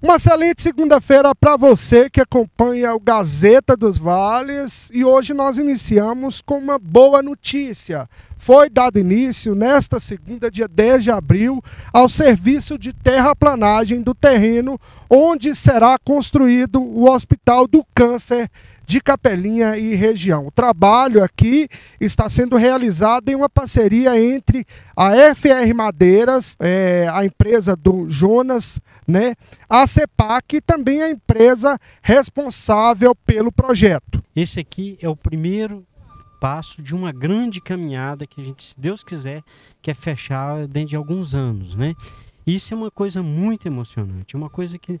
Uma excelente segunda-feira para você que acompanha o Gazeta dos Vales e hoje nós iniciamos com uma boa notícia. Foi dado início nesta segunda, dia 10 de abril, ao serviço de terraplanagem do terreno onde será construído o Hospital do Câncer de Capelinha e região. O trabalho aqui está sendo realizado em uma parceria entre a FR Madeiras, é, a empresa do Jonas, né, a CEPAC e também a empresa responsável pelo projeto. Esse aqui é o primeiro passo de uma grande caminhada que a gente, se Deus quiser, quer fechar dentro de alguns anos, né? Isso é uma coisa muito emocionante, uma coisa que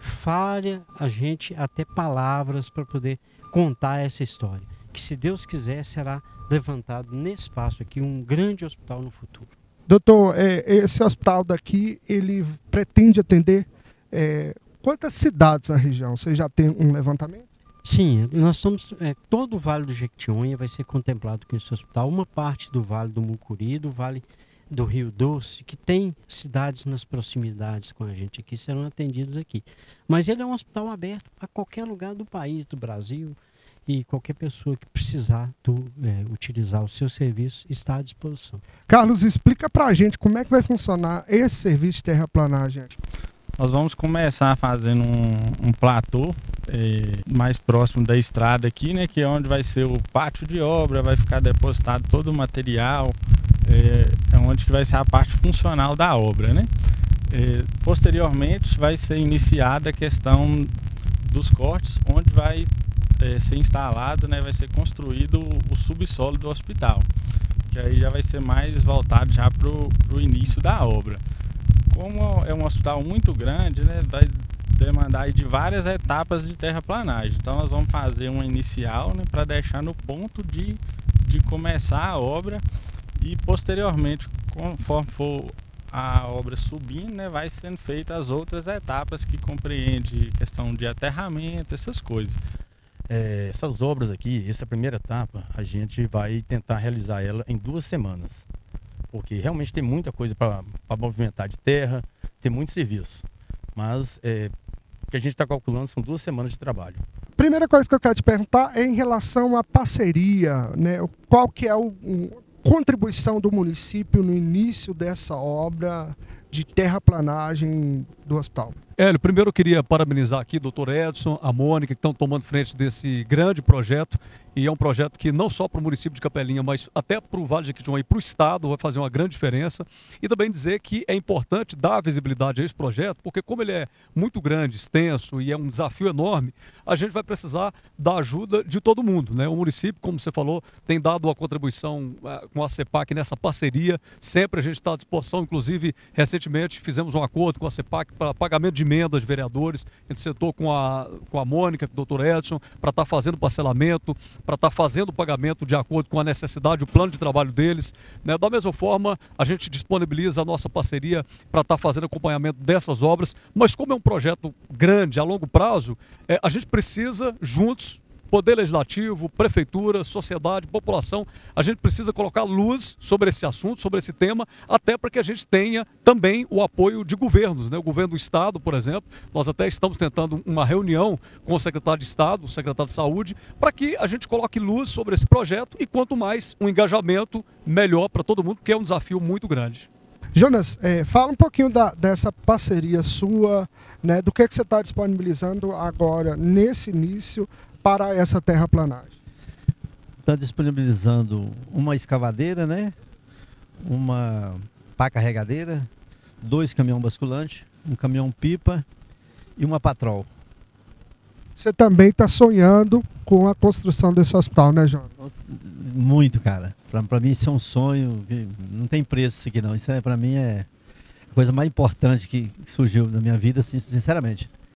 falha a gente até palavras para poder contar essa história. Que se Deus quiser, será levantado nesse espaço aqui um grande hospital no futuro. Doutor, é, esse hospital daqui, ele pretende atender é, quantas cidades na região? Você já tem um levantamento? Sim, nós estamos. É, todo o Vale do Jequitinhonha vai ser contemplado com esse hospital. Uma parte do Vale do Mucuri, do Vale do Rio Doce, que tem cidades nas proximidades com a gente aqui, serão atendidos aqui. Mas ele é um hospital aberto a qualquer lugar do país, do Brasil, e qualquer pessoa que precisar do, é, utilizar o seu serviço está à disposição. Carlos, explica para a gente como é que vai funcionar esse serviço de terraplanagem. Nós vamos começar fazendo um, um platô é, mais próximo da estrada aqui, né, que é onde vai ser o pátio de obra, vai ficar depositado todo o material, é, é onde que vai ser a parte funcional da obra, né? É, posteriormente vai ser iniciada a questão dos cortes, onde vai é, ser instalado, né, vai ser construído o, subsolo do hospital, que aí já vai ser mais voltado já para o início da obra. Como é um hospital muito grande, né, vai demandar de várias etapas de terraplanagem. Então nós vamos fazer uma inicial né, para deixar no ponto de, de começar a obra e posteriormente, conforme for a obra subindo, né, vai sendo feitas as outras etapas que compreende questão de aterramento, essas coisas. É, essas obras aqui, essa primeira etapa, a gente vai tentar realizar ela em duas semanas, porque realmente tem muita coisa para movimentar de terra, tem muito serviço, mas é, o que a gente está calculando são duas semanas de trabalho. Primeira coisa que eu quero te perguntar é em relação à parceria, né? Qual que é o, contribuição do município no início dessa obra de terraplanagem do hospital? Hélio, primeiro eu queria parabenizar aqui o doutor Edson, a Mônica, que estão tomando frente desse grande projeto. E é um projeto que não só para o município de Capelinha, mas até para o Vale de Jequitinhonha e para o Estado vai fazer uma grande diferença. E também dizer que é importante dar visibilidade a esse projeto, porque como ele é muito grande, extenso e é um desafio enorme, a gente vai precisar da ajuda de todo mundo. Né? O município, como você falou, tem dado uma contribuição uh, com a CEPAC nessa parceria. Sempre a gente está à disposição, inclusive recentemente fizemos um acordo com a CEPAC para pagamento de emendas vereadores. A gente sentou com a, com a Mônica, com o doutor Edson, para estar tá fazendo parcelamento para estar tá fazendo o pagamento de acordo com a necessidade, o plano de trabalho deles. Né? Da mesma forma, a gente disponibiliza a nossa parceria para estar tá fazendo acompanhamento dessas obras, mas como é um projeto grande, a longo prazo, é, a gente precisa juntos Poder Legislativo, Prefeitura, sociedade, população, a gente precisa colocar luz sobre esse assunto, sobre esse tema, até para que a gente tenha também o apoio de governos. Né? O governo do Estado, por exemplo, nós até estamos tentando uma reunião com o secretário de Estado, o secretário de Saúde, para que a gente coloque luz sobre esse projeto e quanto mais um engajamento, melhor para todo mundo, porque é um desafio muito grande. Jonas, é, fala um pouquinho da, dessa parceria sua, né, do que, é que você está disponibilizando agora nesse início para essa terraplanagem? Está disponibilizando uma escavadeira, né? Uma pá carregadeira, dois caminhão basculante, um caminhão pipa e uma patrol. Você também está sonhando com a construção desse hospital, né, João? Muito, cara. Para mim isso é um sonho, não tem preço isso aqui não. Isso é para mim é a coisa mais importante que surgiu na minha vida, sinceramente.